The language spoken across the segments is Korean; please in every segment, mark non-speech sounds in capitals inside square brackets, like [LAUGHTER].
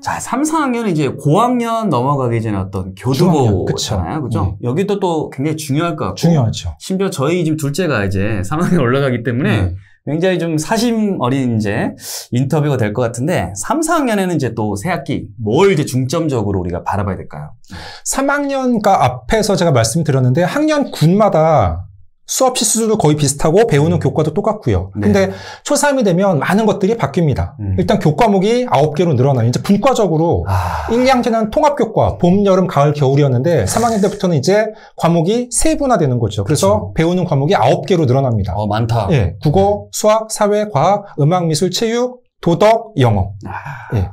자, 3, 4학년은 이제 고학년 넘어가기 전에 어떤 교두보잖아요. 그죠? 여기도 또 굉장히 중요할 것 같고. 중요하죠. 심지어 저희 지금 둘째가 이제 3학년 올라가기 때문에 네. 굉장히 좀 사심 어린 이제 인터뷰가 될 것 같은데 3, 4학년에는 이제 또 새학기 뭘 이제 중점적으로 우리가 바라봐야 될까요? 3학년과 앞에서 제가 말씀드렸는데 학년 군마다 수업 실수도 거의 비슷하고 배우는 음. 교과도 똑같고요. 네. 근데 초3이 되면 많은 것들이 바뀝니다. 음. 일단 교과목이 9개로 늘어나요. 이제 분과적으로 아, 1, 2학년은 통합교과, 봄, 여름, 가을, 겨울이었는데 3학년 때부터는 이제 과목이 세분화되는 거죠. 그래서 그쵸. 배우는 과목이 9개로 늘어납니다. 어, 많다. 예, 국어, 수학, 사회, 과학, 음악, 미술, 체육, 도덕, 영어. 아, 예.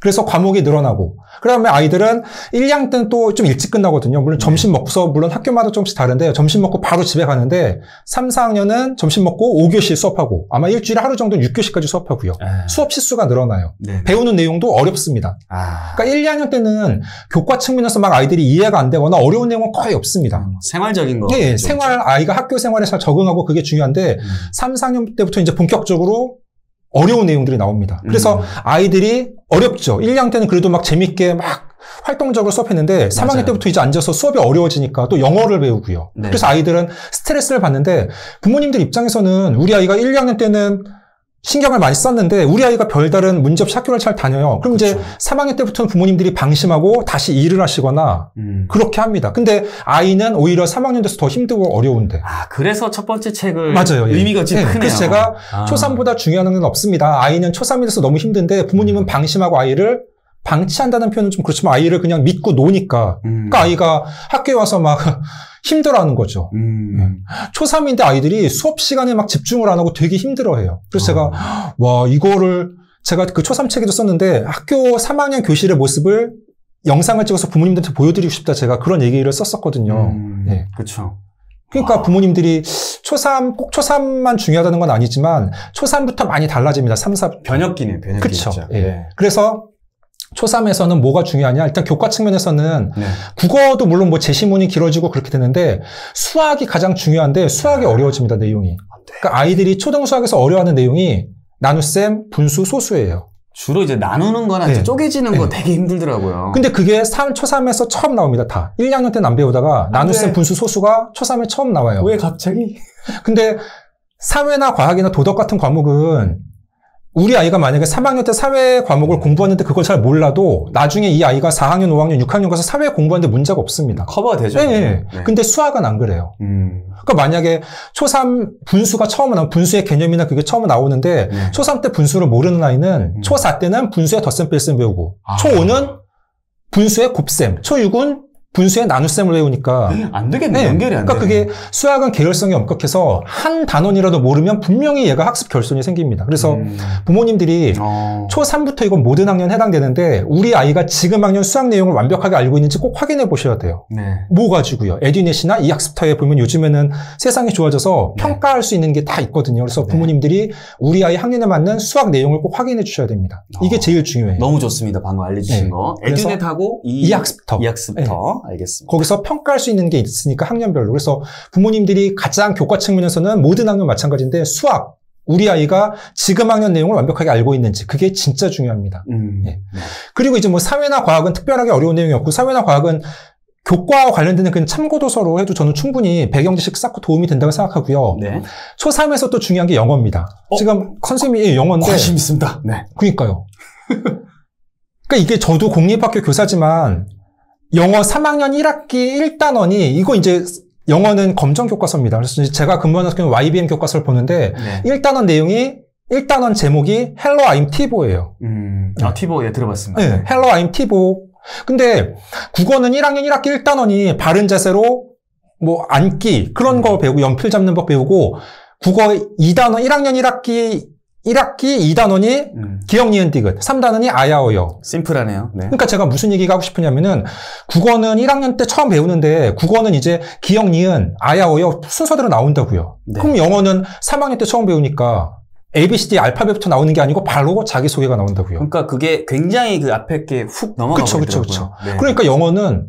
그래서 과목이 늘어나고. 그 다음에 아이들은 1, 2학년 때는 또 좀 일찍 끝나거든요. 물론 점심 먹고서, 물론 학교마다 조금씩 다른데, 점심 먹고 바로 집에 가는데, 3, 4학년은 점심 먹고 5교시 수업하고, 아마 일주일에 하루 정도 6교시까지 수업하고요. 아, 수업 시수가 늘어나요. 네. 배우는 내용도 어렵습니다. 아, 그러니까 1, 2학년 때는 교과 측면에서 막 아이들이 이해가 안 되거나 어려운 내용은 거의 없습니다. 생활적인 거. 예, 예, 그렇죠. 생활, 아이가 학교 생활에 잘 적응하고 그게 중요한데, 음. 3, 4학년 때부터 이제 본격적으로 어려운 내용들이 나옵니다. 그래서 음. 아이들이 어렵죠. 1, 2학년 때는 그래도 막 재밌게 막 활동적으로 수업했는데 3학년 맞아요. 때부터 이제 앉아서 수업이 어려워지니까 또 영어를 배우고요. 네. 그래서 아이들은 스트레스를 받는데 부모님들 입장에서는 우리 아이가 1, 2학년 때는 신경을 많이 썼는데 우리 아이가 별다른 문제 없이 학교를 잘 다녀요. 그럼 이제 그렇죠. 3학년 때부터는 부모님들이 방심하고 다시 일을 하시거나 음. 그렇게 합니다. 근데 아이는 오히려 3학년 돼서 더 힘들고 어려운데. 아, 그래서 첫 번째 책을 맞아요. 예. 의미가 좀 예, 크네요. 그래서 제가 아. 초3보다 중요한 건 없습니다. 아이는 초3이 돼서 너무 힘든데 부모님은 방심하고 아이를 방치한다는 표현은 좀 그렇지만 아이를 그냥 믿고 노니까. 음. 그러니까 아이가 학교에 와서 막 [LAUGHS] 힘들어하는 거죠. 음. 초3인데 아이들이 수업 시간에 막 집중을 안 하고 되게 힘들어해요. 그래서 제가 어. 와 이거를 제가 그 초3 책에도 썼는데 학교 3학년 교실의 모습을 영상을 찍어서 부모님들한테 보여드리고 싶다 제가 그런 얘기를 썼었거든요. 음. 예. 그렇죠. 그러니까 부모님들이 초3, 꼭 초3만 중요하다는 건 아니지만 초3부터 많이 달라집니다. 3, 4. 변혁기네요, 변혁기. 그쵸. 예. 네. 그래서 초3에서는 뭐가 중요하냐? 일단 교과 측면에서는 네. 국어도 물론 뭐 제시문이 길어지고 그렇게 되는데 수학이 가장 중요한데 수학이 어려워집니다, 내용이. 그러니까 아이들이 초등 수학에서 어려워하는 내용이 나눗셈, 분수, 소수예요. 주로 이제 나누는 거나 네. 이제 쪼개지는 거 네. 되게 힘들더라고요. 근데 그게 3, 초3에서 처음 나옵니다, 다. 1, 2학년 때는 안 배우다가 나눗셈, 돼. 분수, 소수가 초3에 처음 나와요. 갑자기? 근데 사회나 과학이나 도덕 같은 과목은 우리 아이가 만약에 3학년 때 사회 과목을 공부하는데 그걸 잘 몰라도 나중에 이 아이가 4학년, 5학년, 6학년 가서 사회 공부하는데 문제가 없습니다. 커버가 되죠. 예, 예. 네. 근데 수학은 안 그래요. 음. 그러니까 만약에 초3 분수가 처음 나오면 분수의 개념이나 그게 처음 나오는데 네. 초3 때 분수를 모르는 아이는 음. 초4 때는 분수의 덧셈 뺄셈 배우고 아. 초5는 분수의 곱셈, 초6은 분수의 나눗셈을 외우니까 안 되겠네. 네. 연결이 안 그러니까 되네. 그게 수학은 계열성이 엄격해서 한 단원이라도 모르면 분명히 얘가 학습 결손이 생깁니다. 그래서 음. 부모님들이 어. 초3부터 이건 모든 학년 해당되는데 우리 아이가 지금 학년 수학 내용을 완벽하게 알고 있는지 꼭 확인해 보셔야 돼요. 네. 뭐 가지고요. 에듀넷이나 이 학습터에 보면 요즘에는 세상이 좋아져서 네. 평가할 수 있는 게 다 있거든요. 그래서 네. 부모님들이 우리 아이 학년에 맞는 수학 내용을 꼭 확인해 주셔야 됩니다. 이게 어. 제일 중요해요. 너무 좋습니다. 방금 알려주신 네. 거. 에듀넷하고 이, 이 학습터. 이 학습터. 알겠습니다. 거기서 평가할 수 있는 게 있으니까 학년별로. 그래서 부모님들이 가장 교과 측면에서는 모든 학년 마찬가지인데 수학, 우리 아이가 지금 학년 내용을 완벽하게 알고 있는지 그게 진짜 중요합니다. 음. 네. 그리고 이제 뭐 사회나 과학은 특별하게 어려운 내용이 없고 사회나 과학은 교과와 관련되는 그냥 참고도서로 해도 저는 충분히 배경 지식 쌓고 도움이 된다고 생각하고요. 네. 초3에서 또 중요한 게 영어입니다. 어? 지금 선생님이 영어인데 관심 있습니다. 네. 그니까요. 그러니까 이게 저도 공립학교 교사지만 영어 3학년 1학기 1단원이 이거 이제 영어는 검정 교과서입니다. 그래서 제가 근무하는 학교는 YBM 교과서를 보는데 네. 1단원 내용이 1단원 제목이 Hello I'm Tibo예요. 음. 아, 티보, 예, 들어봤습니다. 네. Hello I'm Tibo. 근데 국어는 1학년 1학기 1단원이 바른 자세로 뭐 앉기 그런 거 배우고 연필 잡는 법 배우고 국어 2단원 1학년 1학기 1학기 2단원이 음. 기억, 니은, 디귿. 3단원이 아야어요. 심플하네요. 네. 그러니까 제가 무슨 얘기가 하고 싶으냐면은 국어는 1학년 때 처음 배우는데 국어는 이제 기억, 니은, 아야어요 순서대로 나온다고요. 네. 그럼 영어는 3학년 때 처음 배우니까 ABCD 알파벳부터 나오는 게 아니고 바로 자기소개가 나온다고요. 그러니까 그게 굉장히 그 앞에 게 훅 넘어가 그쵸, 그쵸, 버리더라고요. 네. 그러니까 영어는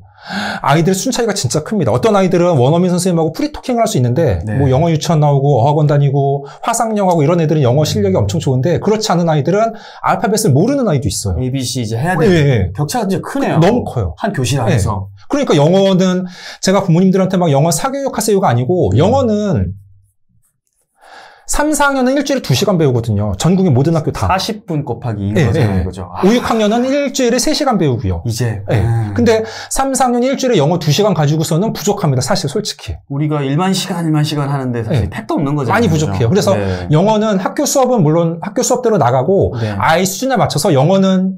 아이들 순 차이가 진짜 큽니다. 어떤 아이들은 원어민 선생님하고 프리토킹을 할 수 있는데 네. 뭐 영어 유치원 나오고 어학원 다니고 화상영하고 이런 애들은 영어 실력이 엄청 좋은데 그렇지 않은 아이들은 알파벳을 모르는 아이도 있어요. A, B, C 이제 해야 예, 돼. 예. 격차가 진짜 크네요. 너무 커요. 한 교실 안에서. 그러니까 영어는 제가 부모님들한테 막 영어 사교육 하세요가 아니고 영어는 3, 4학년은 일주일에 2시간 배우거든요. 전국의 모든 학교 다. 40분 곱하기 2인 예, 거잖아요, 예. 그죠? 아, 5, 6학년은 일주일에 3시간 배우고요. 이제. 예. 음. 근데 3, 4학년이 일주일에 영어 2시간 가지고서는 부족합니다. 사실 솔직히. 우리가 1만 시간, 1만 시간 하는데 사실 네. 택도 없는 거잖아요. 많이? 부족해요. 그래서 네. 영어는 학교 수업은 물론 학교 수업대로 나가고 네. 아이 수준에 맞춰서 영어는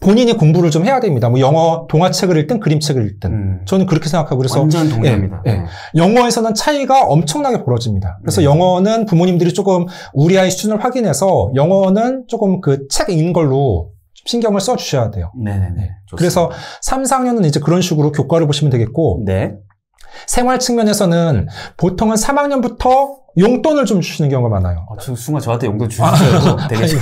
본인이 공부를 좀 해야 됩니다. 뭐 영어 동화책을 읽든 그림책을 읽든. 음. 저는 그렇게 생각하고 그래서 완전 동의합니다. 예, 예. 네. 영어에서는 차이가 엄청나게 벌어집니다. 그래서 네. 영어는 부모님들이 조금 우리 아이 수준을 확인해서 영어는 조금 그 책 읽는 걸로 좀 신경을 써 주셔야 돼요. 네네네. 좋습니다. 그래서 3, 4학년은 이제 그런 식으로 교과를 보시면 되겠고 네. 생활 측면에서는 보통은 3학년부터 용돈을 좀 주시는 경우가 많아요. 어, 저 순간 저한테 용돈 주셨어요. 되게 아이고.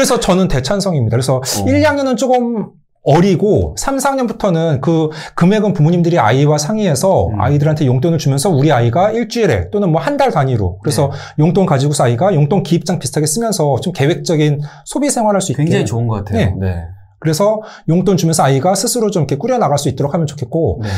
그래서 저는 대찬성입니다. 그래서 1, 2학년은 조금 어리고 3, 4학년부터는 그 금액은 부모님들이 아이와 상의해서 음. 아이들한테 용돈을 주면서 우리 아이가 일주일에 또는 뭐 한 달 단위로 그래서 네. 용돈 가지고서 아이가 용돈 기입장 비슷하게 쓰면서 좀 계획적인 소비 생활할 수 있게 굉장히 좋은 것 같아요. 네. 네. 그래서 용돈 주면서 아이가 스스로 좀 이렇게 꾸려 나갈 수 있도록 하면 좋겠고 네.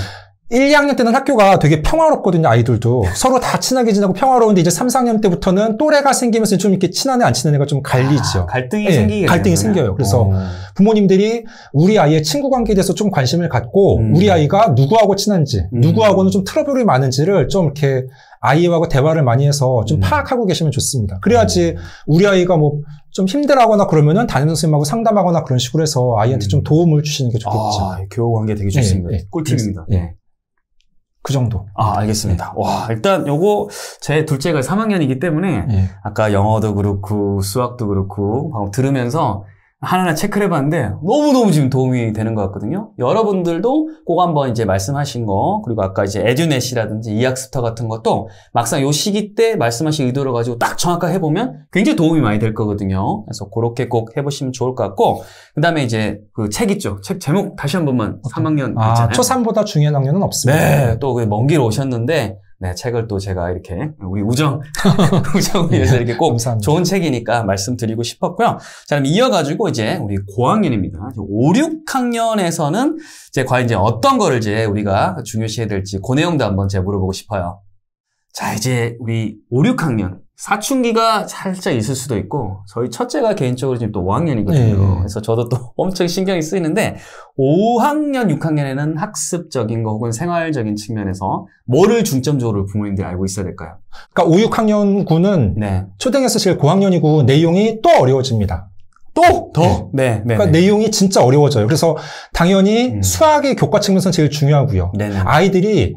1, 2학년 때는 학교가 되게 평화롭거든요, 아이들도. 서로 다 친하게 지내고 평화로운데 이제 3, 4학년 때부터는 또래가 생기면서 좀 이렇게 친한 애, 안 친한 애가 좀 갈리죠. 아, 갈등이 예, 생기게 갈등이 되는구나. 생겨요. 그래서 어. 부모님들이 우리 아이의 친구 관계에 대해서 좀 관심을 갖고 음. 우리 아이가 누구하고 친한지, 음. 누구하고는 좀 트러블이 많은지를 좀 이렇게 아이하고 대화를 많이 해서 좀 음. 파악하고 계시면 좋습니다. 그래야지 우리 아이가 뭐 좀 힘들어하거나 그러면은 담임 선생님하고 상담하거나 그런 식으로 해서 아이한테 음. 좀 도움을 주시는 게 좋겠죠. 아, 교우 관계 되게 좋습니다. 예, 예. 꿀팁입니다. 예. 그 정도. 아, 알겠습니다. 와, 일단 요거 제 둘째가 3학년이기 때문에 예. 아까 영어도 그렇고 수학도 그렇고 방금 들으면서 하나하나 체크를 해봤는데 너무너무 지금 도움이 되는 것 같거든요. 여러분들도 꼭 한번 이제 말씀하신 거 그리고 아까 이제 에듀넷이라든지 이학스터 같은 것도 막상 요 시기 때 말씀하신 의도를 가지고 딱 정확하게 해보면 굉장히 도움이 많이 될 거거든요. 그래서 그렇게 꼭 해보시면 좋을 것 같고 그 다음에 이제 그 책 있죠. 책 제목 다시 한 번만 3학년 아, 있잖아요. 초3보다 중요한 학년은 없습니다. 네, 또 먼 길 오셨는데, 네, 책을 또 제가 이렇게, 우리 우정, [LAUGHS] 우정을 위해서 이렇게 꼭 감사합니다. 좋은 책이니까 말씀드리고 싶었고요. 자, 그럼 이어가지고 이제 우리 고학년입니다. 5, 6학년에서는 이제 과연 이제 어떤 거를 이제 우리가 중요시해야 될지 그 내용도 한번 제가 물어보고 싶어요. 자, 이제 우리 5, 6학년. 사춘기가 살짝 있을 수도 있고, 저희 첫째가 개인적으로 지금 또 5학년이거든요. 예. 그래서 저도 또 [LAUGHS] 엄청 신경이 쓰이는데, 5학년, 6학년에는 학습적인 거 혹은 생활적인 측면에서 뭐를 중점적으로 부모님들이 알고 있어야 될까요? 그러니까 5, 6학년 군은 네. 초등에서 제일 고학년이고 내용이 또 어려워집니다. 또! 더! 네, 네. 그러니까 내용이 진짜 어려워져요. 그래서 당연히 음. 수학의 교과 측면에서 제일 중요하고요. 네네. 아이들이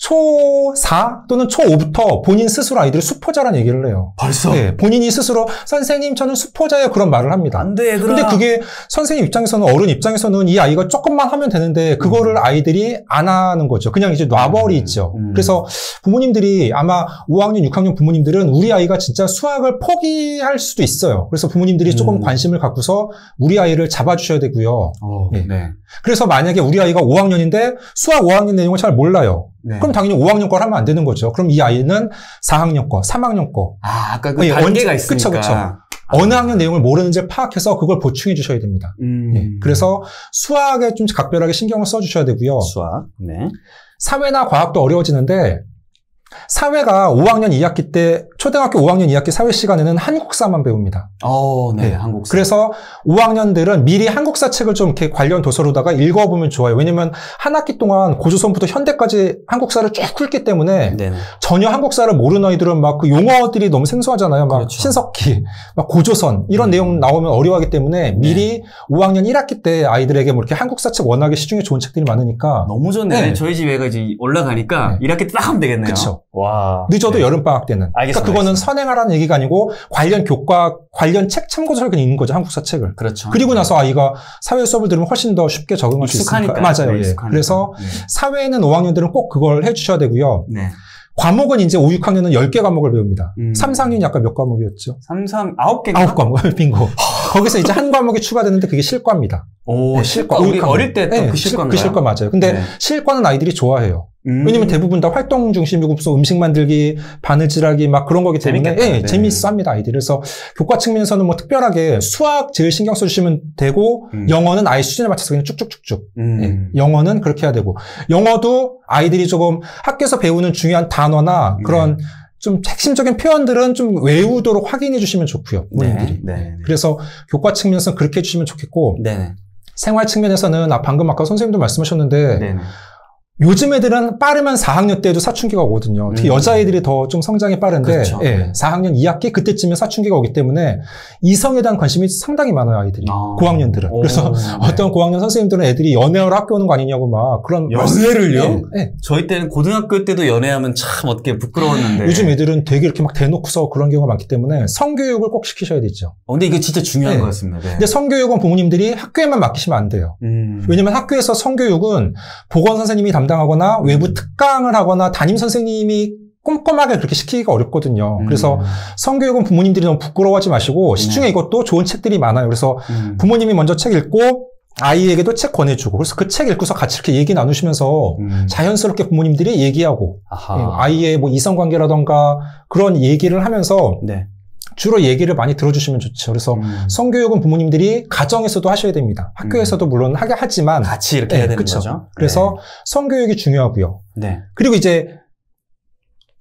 초4 또는 초5부터 본인 스스로 아이들이 수포자라는 얘기를 해요. 벌써? 네, 본인이 스스로 선생님 저는 수포자예요 그런 말을 합니다. 안 돼, 얘들아. 근데 그게 선생님 입장에서는 어른 입장에서는 이 아이가 조금만 하면 되는데 그거를 아이들이 안 하는 거죠. 그냥 이제 놔버리죠. 음. 그래서 부모님들이 아마 5학년, 6학년 부모님들은 우리 아이가 진짜 수학을 포기할 수도 있어요. 그래서 부모님들이 조금 음. 관심을 갖고서 우리 아이를 잡아주셔야 되고요. 어, 네. 네. 그래서 만약에 우리 아이가 5학년인데 수학 5학년 내용을 잘 몰라요. 네. 그럼 당연히 5학년 걸 하면 안 되는 거죠. 그럼 이 아이는 4학년 거, 3학년 거, 아, 아까 그 예, 단계가 언제- 있으니까. 그쵸, 그쵸. 아. 어느 학년 내용을 모르는지를 파악해서 그걸 보충해 주셔야 됩니다. 음. 예, 그래서 수학에 좀 각별하게 신경을 써 주셔야 되고요. 수학. 네. 사회나 과학도 어려워지는데 사회가 5학년 2학기 때 초등학교 5학년 2학기 사회 시간에는 한국사만 배웁니다. 어, 네. 네. 한국사. 그래서 5학년들은 미리 한국사 책을 좀 이렇게 관련 도서로다가 읽어보면 좋아요. 왜냐면 한 학기 동안 고조선부터 현대까지 한국사를 쭉 훑기 때문에 네네. 전혀 한국사를 모르는 아이들은 막 그 용어들이 너무 생소하잖아요. 막 그렇죠. 신석기, 막 고조선 이런 음. 내용 나오면 어려워하기 때문에 미리 5학년 1학기 때 아이들에게 뭐 이렇게 한국사 책 워낙에 시중에 좋은 책들이 많으니까 너무 좋네. 네. 저희 집 애가 이제 올라가니까 네. 1학기 때딱 하면 되겠네요. 그쵸. 와. 늦어도 네. 여름방학 때는. 알겠습니다, 그러니까 그거는 알겠습니다. 선행하라는 얘기가 아니고 관련 교과, 관련 책 참고서를 그냥 읽는 거죠. 한국사 책을. 그렇죠. 그리고 나서 아이가 사회 수업을 들으면 훨씬 더 쉽게 적응할 수 있으니까. 맞아요. 네, 예. 그래서 네. 사회에는 5학년들은 꼭 그걸 해주셔야 되고요. 네. 과목은 이제 5, 6학년은 10개 과목을 배웁니다. 음. 3, 4학년이 아까 몇 과목이었죠? 3, 3, 9개인가? 아홉 과목. [LAUGHS] 빙고. 거기서 이제 한 과목이 추가되는데 그게 실과입니다. 오, 네, 실과. 우리 어릴 때또 네, 그 실- 실과인가요? 그 실과 맞아요. 근데 네. 실과는 아이들이 좋아해요. 음. 왜냐면 대부분 다 활동 중심이고 무슨 음식 만들기, 바느질하기 막 그런 거기 때문에. 예, 네. 재미있어 합니다, 아이들이. 그래서 교과 측면에서는 뭐 특별하게 수학 제일 신경 써주시면 되고 음. 영어는 아이 수준에 맞춰서 그냥 쭉쭉쭉쭉. 음. 예, 영어는 그렇게 해야 되고 영어도 아이들이 조금 학교에서 배우는 중요한 단어나 그런 네. 좀 핵심적인 표현들은 좀 외우도록 확인해 주시면 좋고요, 부모님들이. 네. 네. 그래서 교과 측면에서는 그렇게 해주시면 좋겠고 네. 생활 측면에서는 아, 방금 아까 선생님도 말씀하셨는데 네. 요즘 애들은 빠르면 4학년 때도 사춘기가 오거든요. 특히 음. 여자애들이 더 좀 성장이 빠른데 그렇죠. 예, 네. 4학년 2학기 그때쯤에 사춘기가 오기 때문에 이성에 대한 관심이 상당히 많아요, 아이들이. 아. 고학년들은. 오, 그래서 네. 어떤 고학년 선생님들은 애들이 연애하러 학교 오는 거 아니냐고 막 그런 연애를요? 예, 예. 저희 때는 고등학교 때도 연애하면 참 어떻게 부끄러웠는데. 요즘 애들은 되게 이렇게 막 대놓고서 그런 경우가 많기 때문에 성교육을 꼭 시키셔야 되죠. 어, 근데 이거 진짜 중요한 네. 것 같습니다. 네. 근데 성교육은 부모님들이 학교에만 맡기시면 안 돼요. 음. 왜냐면 학교에서 성교육은 보건 선생님이 담 당하거나 외부 특강을 하거나 담임 선생님이 꼼꼼하게 그렇게 시키기가 어렵거든요. 음. 그래서 성교육은 부모님들이 너무 부끄러워하지 마시고 시중에 네. 이것도 좋은 책들이 많아요. 그래서 음. 부모님이 먼저 책 읽고 아이에게도 책 권해주고 그래서 그 책 읽고서 같이 이렇게 얘기 나누시면서 음. 자연스럽게 부모님들이 얘기하고 아하. 예, 아이의 뭐 이성관계라던가 그런 얘기를 하면서 네. 주로 얘기를 많이 들어주시면 좋죠. 그래서 음. 성교육은 부모님들이 가정에서도 하셔야 됩니다. 학교에서도 물론 하게 하지만 같이 이렇게 네, 해야 되는 그쵸. 거죠. 그래서 성교육이 중요하고요. 네. 그리고 이제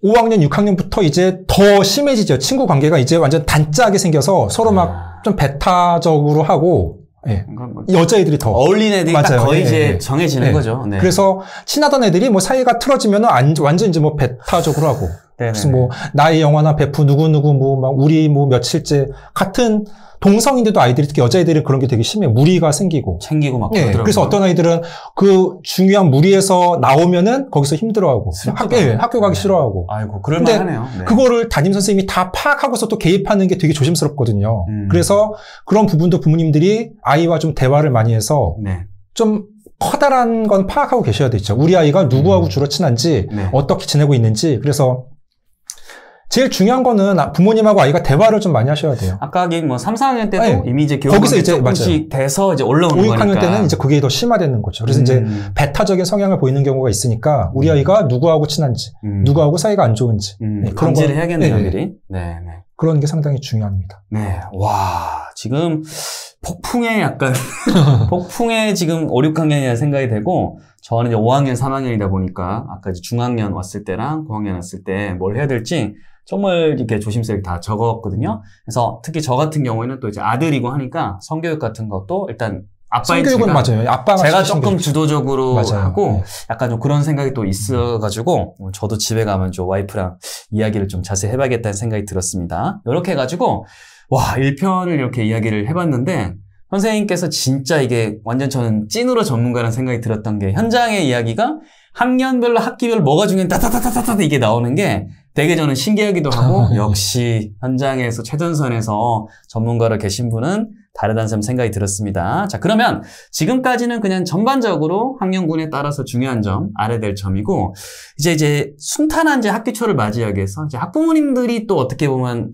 5학년, 6학년부터 이제 더 심해지죠. 친구 관계가 이제 완전 단짝이 생겨서 서로 아. 막좀 배타적으로 하고 예. 뭐 여자애들이 더. 어울리는 애들이 딱 맞아요. 거의 예, 이제 예. 정해지는 네. 거죠. 네. 그래서 친하던 애들이 뭐 사이가 틀어지면 안, 완전 이제 뭐 배타적으로 하고 네네. 무슨 뭐 나의 영화나 베프 누구 누구 뭐 막 우리 뭐 며칠째 같은 동성인데도 아이들이 특히 여자애들이 그런 게 되게 심해 요 무리가 생기고 챙기고 막 예, 그러더라고요. 그래서 어떤 아이들은 그 중요한 무리에서 나오면은 거기서 힘들어하고. 학교, 예, 학교 가기 네. 싫어하고 아이고 그럴만하네요. 네. 그거를 담임 선생님이 다 파악하고서 또 개입하는 게 되게 조심스럽거든요. 음. 그래서 그런 부분도 부모님들이 아이와 좀 대화를 많이 해서 네. 좀 커다란 건 파악하고 계셔야 되죠. 우리 아이가 누구하고 음. 주로 친한지 네. 어떻게 지내고 있는지 그래서 제일 중요한 거는 아, 부모님하고 아이가 대화를 좀 많이 하셔야 돼요. 아까 뭐 3, 4학년 때도 네. 이미 이제 거기서 교육이 이제 조금씩 돼서 이제 올라오는 5, 거니까. 6학년 때는 이제 그게 더 심화되는 거죠. 그래서 이제 음, 배타적인 성향을 보이는 경우가 있으니까 우리 음. 아이가 누구하고 친한지, 음, 누구하고 사이가 안 좋은지 음, 네, 그런 거- 해야겠네요, 네, 네. 미리. 네, 네. 그런 게 상당히 중요합니다. 네. 와, 지금 폭풍의 약간, [LAUGHS] [LAUGHS] 폭풍의 지금 5, 6학년이라는 생각이 되고, 저는 이제 5학년, 3학년이다 보니까, 아까 이제 중학년 왔을 때랑 고학년 왔을 때 뭘 해야 될지, 정말 이렇게 조심스럽게 다 적었거든요. 그래서 특히 저 같은 경우에는 또 이제 아들이고 하니까 성교육 같은 것도 일단 아빠인 성교육은 제가 맞아요. 아빠가 제가 조금 게 주도적으로 맞아요. 하고 네. 약간 좀 그런 생각이 또 있어가지고 오늘 저도 집에 가면 좀 와이프랑 이야기를 좀 자세히 해봐야겠다는 생각이 들었습니다. 이렇게 해가지고 와 1편을 이렇게 이야기를 해봤는데 선생님께서 진짜 이게 완전 저는 찐으로 전문가라는 생각이 들었던 게 현장의 이야기가 학년별로 학기별로 뭐가 중요한 따다다다다다 이게 나오는 게 되게 저는 신기하기도 하고 [LAUGHS] 역시 현장에서 최전선에서 전문가로 계신 분은 다르다는 점 생각이 들었습니다. 자 그러면 지금까지는 그냥 전반적으로 학년군에 따라서 중요한 점, 알아야 될 점이고, 이제 이제 순탄한 이제 학기초를 맞이하기 위해서 이제 학부모님들이 또 어떻게 보면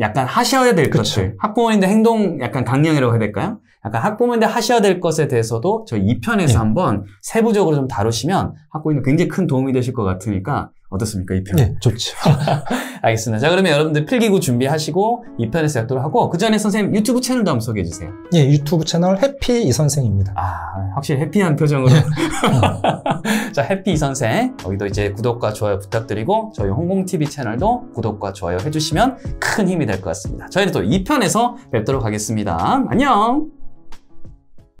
약간 하셔야 될 그쵸. 것들, 학부모님들 행동 약간 강령이라고 해야 될까요? 약간 학부모님들 하셔야 될 것에 대해서도 저희 2편에서 예. 한번 세부적으로 좀 다루시면 학부모님 굉장히 큰 도움이 되실 것 같으니까 어떻습니까, 2편? 네, 좋죠. [LAUGHS] 알겠습니다. 자, 그러면 여러분들 필기구 준비하시고 2편에서 뵙도록 하고, 그 전에 선생님 유튜브 채널도 한번 소개해 주세요. 예, 유튜브 채널 해피 이 선생입니다. 아, 확실히 해피한 표정으로. [LAUGHS] 자, 해피 이 선생. 여기도 이제 구독과 좋아요 부탁드리고, 저희 홍공TV 채널도 구독과 좋아요 해 주시면 큰 힘이 될 것 같습니다. 저희는 또 2편에서 뵙도록 하겠습니다. 안녕!